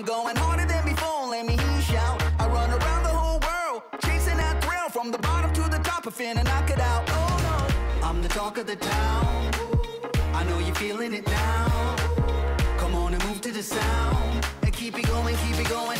I'm going harder than before, let me hear shout. I run around the whole world, chasing that thrill from the bottom to the top, I finna knock it out. Oh no, I'm the talk of the town. I know you're feeling it now. Come on and move to the sound and keep it going, keep it going.